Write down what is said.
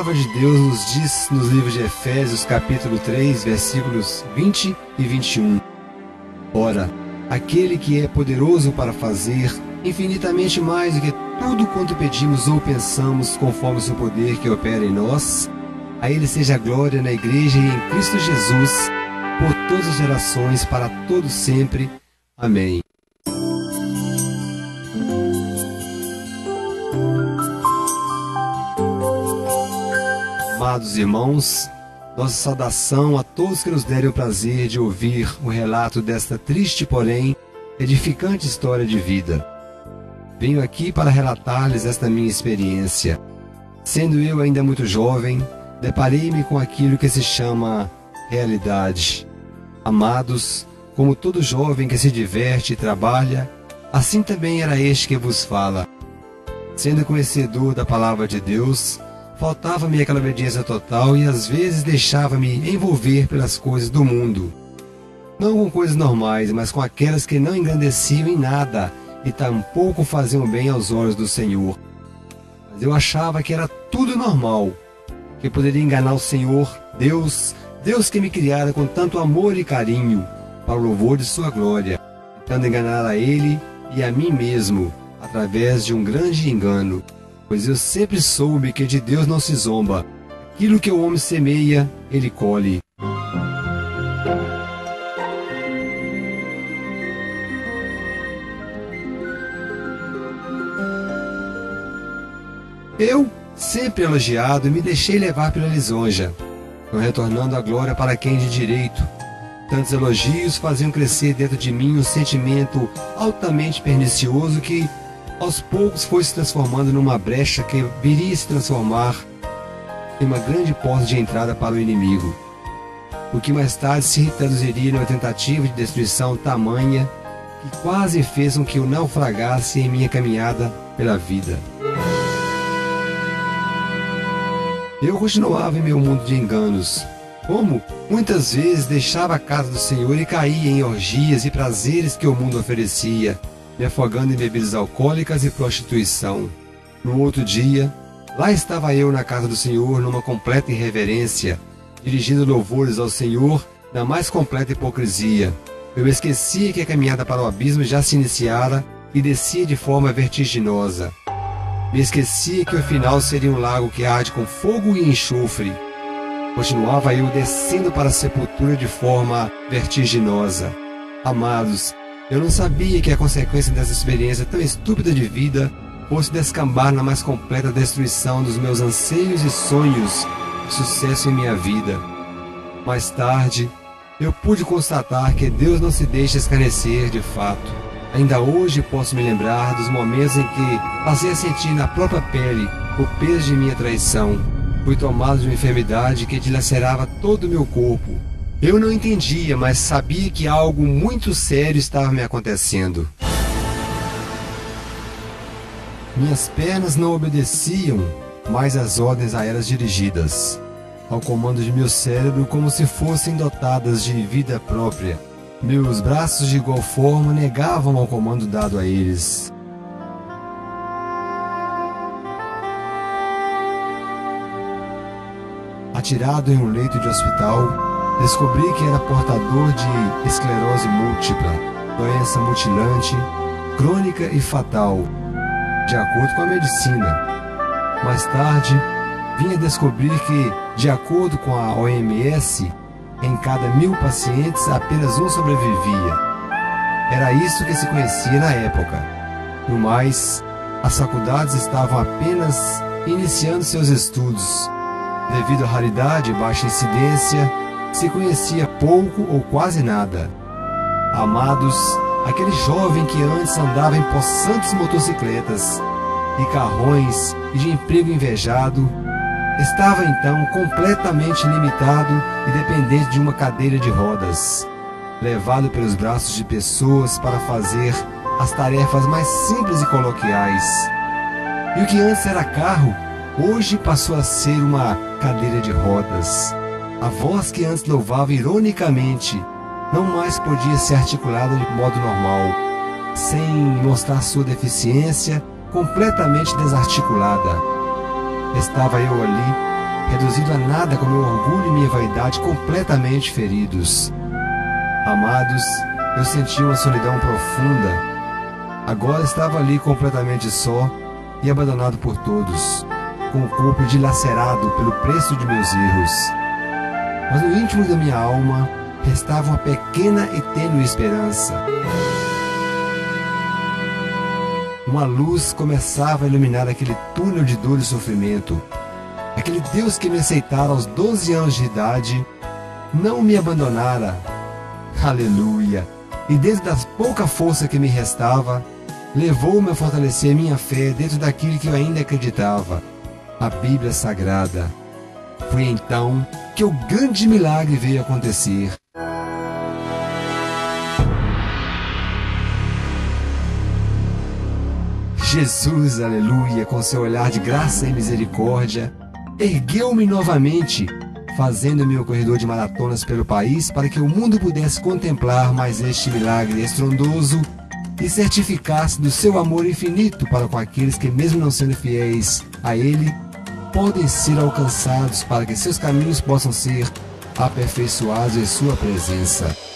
palavra de Deus nos diz nos livros de Efésios, capítulo 3, versículos 20 e 21. Ora, aquele que é poderoso para fazer infinitamente mais do que tudo quanto pedimos ou pensamos, conforme o seu poder que opera em nós, a ele seja a glória na igreja e em Cristo Jesus, por todas as gerações, para todos sempre. Amém. Amados irmãos, nossa saudação a todos que nos derem o prazer de ouvir o relato desta triste, porém edificante história de vida. Venho aqui para relatar-lhes esta minha experiência. Sendo eu ainda muito jovem, deparei-me com aquilo que se chama realidade. Amados, como todo jovem que se diverte e trabalha, assim também era este que vos fala. Sendo conhecedor da palavra de Deus, Faltava-me aquela obediência total e às vezes deixava-me envolver pelas coisas do mundo. Não com coisas normais, mas com aquelas que não engrandeciam em nada e tampouco faziam bem aos olhos do Senhor. Mas eu achava que era tudo normal, que poderia enganar o Senhor, Deus, Deus que me criara com tanto amor e carinho, para o louvor de Sua glória, tentando enganar a Ele e a mim mesmo, através de um grande engano pois eu sempre soube que de Deus não se zomba. Aquilo que o homem semeia, ele colhe. Eu, sempre elogiado, me deixei levar pela lisonja, não retornando a glória para quem de direito. Tantos elogios faziam crescer dentro de mim um sentimento altamente pernicioso que aos poucos foi se transformando numa brecha que viria se transformar em uma grande porta de entrada para o inimigo, o que mais tarde se traduziria numa tentativa de destruição tamanha que quase fez com que eu naufragasse em minha caminhada pela vida. Eu continuava em meu mundo de enganos, como muitas vezes deixava a casa do Senhor e caía em orgias e prazeres que o mundo oferecia, me afogando em bebidas alcoólicas e prostituição. No outro dia, lá estava eu na casa do Senhor numa completa irreverência, dirigindo louvores ao Senhor na mais completa hipocrisia. Eu esquecia que a caminhada para o abismo já se iniciara e descia de forma vertiginosa. Me esquecia que o final seria um lago que arde com fogo e enxofre. Continuava eu descendo para a sepultura de forma vertiginosa. Amados, eu não sabia que a consequência dessa experiência tão estúpida de vida fosse descambar na mais completa destruição dos meus anseios e sonhos de sucesso em minha vida. Mais tarde, eu pude constatar que Deus não se deixa escarnecer de fato. Ainda hoje posso me lembrar dos momentos em que passei a sentir na própria pele o peso de minha traição. Fui tomado de uma enfermidade que dilacerava todo o meu corpo eu não entendia, mas sabia que algo muito sério estava me acontecendo. Minhas pernas não obedeciam mais às ordens a elas dirigidas, ao comando de meu cérebro como se fossem dotadas de vida própria. Meus braços de igual forma negavam ao comando dado a eles. Atirado em um leito de hospital, Descobri que era portador de esclerose múltipla, doença mutilante, crônica e fatal, de acordo com a medicina. Mais tarde, vim a descobrir que, de acordo com a OMS, em cada mil pacientes apenas um sobrevivia. Era isso que se conhecia na época. No mais, as faculdades estavam apenas iniciando seus estudos. Devido à raridade e baixa incidência, se conhecia pouco ou quase nada. Amados, aquele jovem que antes andava em possantes motocicletas e carrões e de emprego invejado, estava então completamente limitado e dependente de uma cadeira de rodas, levado pelos braços de pessoas para fazer as tarefas mais simples e coloquiais. E o que antes era carro, hoje passou a ser uma cadeira de rodas. A voz que antes louvava ironicamente não mais podia ser articulada de modo normal, sem mostrar sua deficiência completamente desarticulada. Estava eu ali, reduzido a nada com meu orgulho e minha vaidade completamente feridos. Amados, eu senti uma solidão profunda. Agora estava ali completamente só e abandonado por todos, com o corpo dilacerado pelo preço de meus erros. Mas no íntimo da minha alma restava uma pequena e tênue esperança. Uma luz começava a iluminar aquele túnel de dor e sofrimento. Aquele Deus que me aceitara aos 12 anos de idade não me abandonara. Aleluia! E dentro da pouca força que me restava, levou-me a fortalecer minha fé dentro daquilo que eu ainda acreditava, a Bíblia Sagrada. Foi então que o grande milagre veio acontecer. Jesus, aleluia, com seu olhar de graça e misericórdia, ergueu-me novamente, fazendo-me o corredor de maratonas pelo país para que o mundo pudesse contemplar mais este milagre estrondoso e certificar-se do seu amor infinito para com aqueles que, mesmo não sendo fiéis a Ele, podem ser alcançados para que seus caminhos possam ser aperfeiçoados em Sua presença.